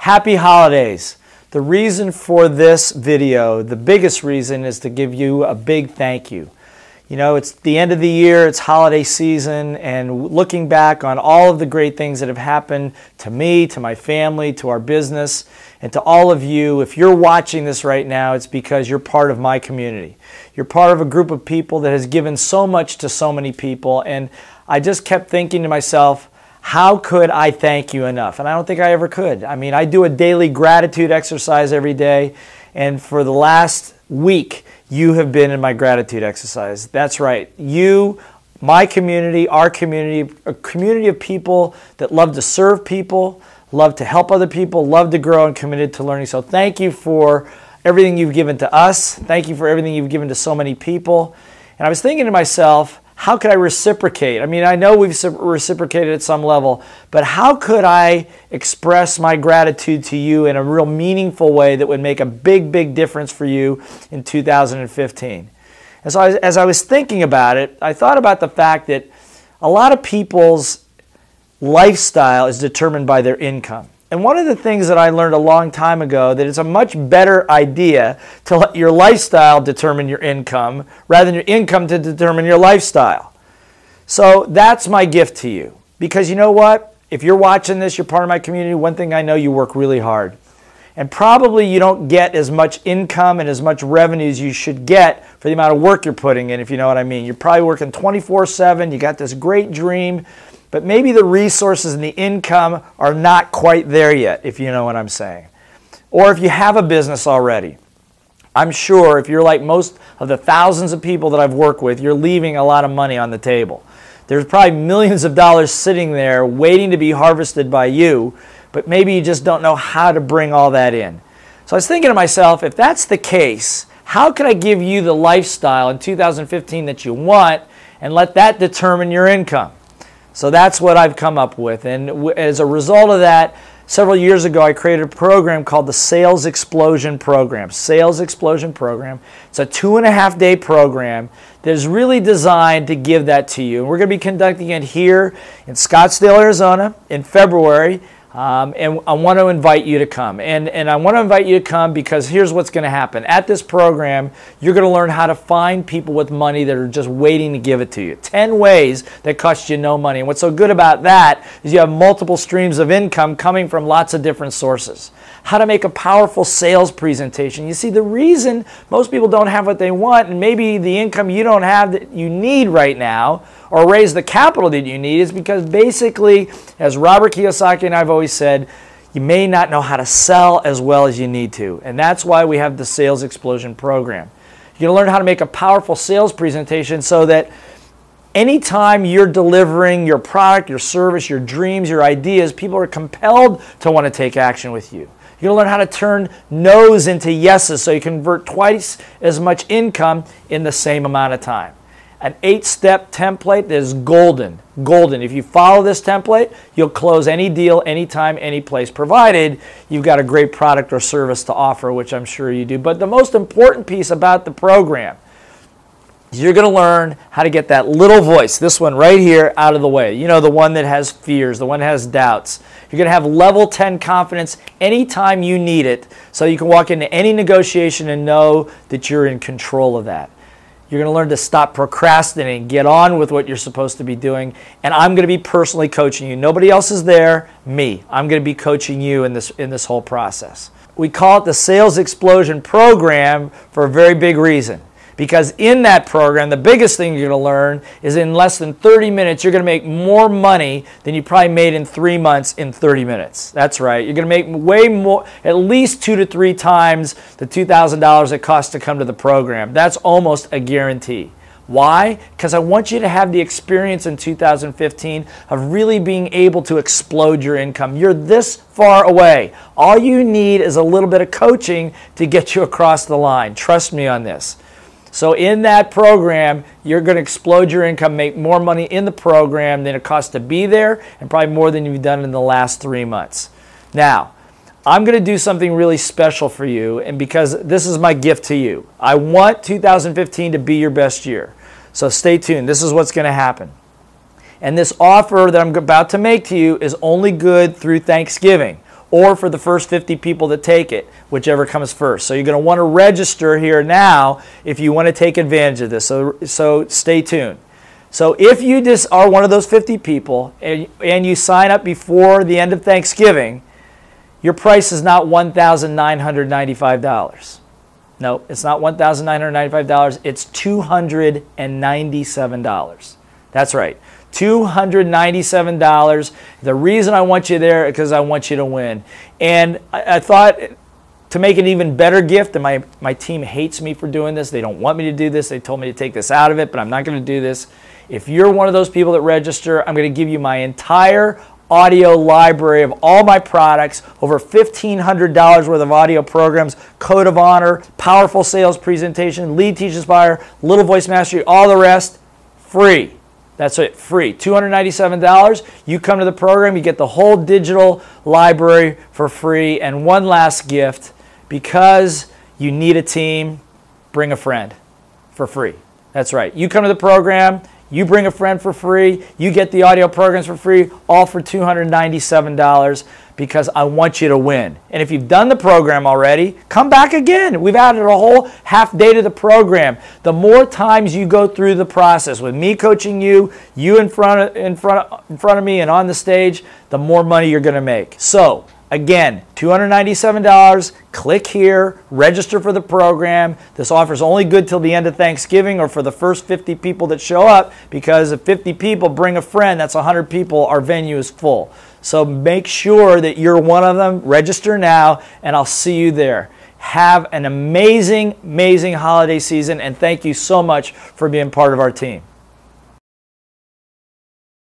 Happy holidays. The reason for this video, the biggest reason, is to give you a big thank you. You know, it's the end of the year, it's holiday season, and looking back on all of the great things that have happened to me, to my family, to our business, and to all of you, if you're watching this right now, it's because you're part of my community. You're part of a group of people that has given so much to so many people, and I just kept thinking to myself, how could I thank you enough? And I don't think I ever could. I mean, I do a daily gratitude exercise every day, and for the last week, you have been in my gratitude exercise. That's right. You, my community, our community, a community of people that love to serve people, love to help other people, love to grow, and committed to learning. So thank you for everything you've given to us. Thank you for everything you've given to so many people. And I was thinking to myself, how could I reciprocate? I mean, I know we've reciprocated at some level, but how could I express my gratitude to you in a real meaningful way that would make a big, big difference for you in 2015? And so, as I was thinking about it, I thought about the fact that a lot of people's lifestyle is determined by their income. And one of the things that I learned a long time ago that it's a much better idea to let your lifestyle determine your income rather than your income to determine your lifestyle. So that's my gift to you. Because you know what? If you're watching this, you're part of my community, one thing I know you work really hard. And probably you don't get as much income and as much revenue as you should get for the amount of work you're putting in, if you know what I mean. You're probably working 24 7, you got this great dream, but maybe the resources and the income are not quite there yet, if you know what I'm saying. Or if you have a business already. I'm sure if you're like most of the thousands of people that I've worked with, you're leaving a lot of money on the table. There's probably millions of dollars sitting there waiting to be harvested by you, but maybe you just don't know how to bring all that in. So I was thinking to myself, if that's the case, how can I give you the lifestyle in 2015 that you want and let that determine your income? So that's what I've come up with. And as a result of that, several years ago, I created a program called the Sales Explosion Program. Sales Explosion Program. It's a two and a half day program that is really designed to give that to you. And we're going to be conducting it here in Scottsdale, Arizona in February. Um, and I want to invite you to come. And, and I want to invite you to come because here's what's going to happen. At this program, you're going to learn how to find people with money that are just waiting to give it to you. 10 ways that cost you no money. And what's so good about that is you have multiple streams of income coming from lots of different sources. How to make a powerful sales presentation. You see, the reason most people don't have what they want, and maybe the income you don't have that you need right now, or raise the capital that you need is because basically, as Robert Kiyosaki and I've always said, you may not know how to sell as well as you need to. And that's why we have the Sales Explosion program. You're to learn how to make a powerful sales presentation so that anytime you're delivering your product, your service, your dreams, your ideas, people are compelled to want to take action with you. You're to learn how to turn no's into yeses so you convert twice as much income in the same amount of time an eight step template that is golden. Golden. If you follow this template, you'll close any deal, anytime, any place, provided you've got a great product or service to offer, which I'm sure you do. But the most important piece about the program is you're going to learn how to get that little voice, this one right here, out of the way. You know, the one that has fears, the one that has doubts. You're going to have level 10 confidence anytime you need it so you can walk into any negotiation and know that you're in control of that. You're going to learn to stop procrastinating, get on with what you're supposed to be doing. And I'm going to be personally coaching you. Nobody else is there, me. I'm going to be coaching you in this, in this whole process. We call it the Sales Explosion Program for a very big reason. Because in that program, the biggest thing you're going to learn is in less than 30 minutes, you're going to make more money than you probably made in three months in 30 minutes. That's right. You're going to make way more, at least two to three times the $2,000 it costs to come to the program. That's almost a guarantee. Why? Because I want you to have the experience in 2015 of really being able to explode your income. You're this far away. All you need is a little bit of coaching to get you across the line. Trust me on this. So in that program, you're going to explode your income, make more money in the program than it costs to be there, and probably more than you've done in the last three months. Now, I'm going to do something really special for you, and because this is my gift to you. I want 2015 to be your best year. So stay tuned. This is what's going to happen. And this offer that I'm about to make to you is only good through Thanksgiving. Or for the first 50 people that take it, whichever comes first. So you're going to want to register here now if you want to take advantage of this. So, so stay tuned. So if you just are one of those 50 people and, and you sign up before the end of Thanksgiving, your price is not $1,995. No, it's not $1,995. It's $297. That's right. $297. The reason I want you there is because I want you to win. And I, I, thought to make an even better gift, and my, my team hates me for doing this. They don't want me to do this. They told me to take this out of it, but I'm not going to do this. If you're one of those people that register, I'm going to give you my entire audio library of all my products, over $1,500 worth of audio programs, Code of Honor, Powerful Sales Presentation, Lead Teach Inspire, Little Voice Mastery, all the rest, free. That's it, free. $297. You come to the program, you get the whole digital library for free. And one last gift because you need a team, bring a friend for free. That's right. You come to the program, you bring a friend for free. You get the audio programs for free, all for $297 because I want you to win. And if you've done the program already, come back again. We've added a whole half day to the program. The more times you go through the process with me coaching you, you in front of, in front of, in front of me and on the stage, the more money you're going to make. So, Again, $297. Click here, register for the program. This offer is only good till the end of Thanksgiving or for the first 50 people that show up because if 50 people bring a friend, that's 100 people, our venue is full. So make sure that you're one of them. Register now, and I'll see you there. Have an amazing, amazing holiday season, and thank you so much for being part of our team.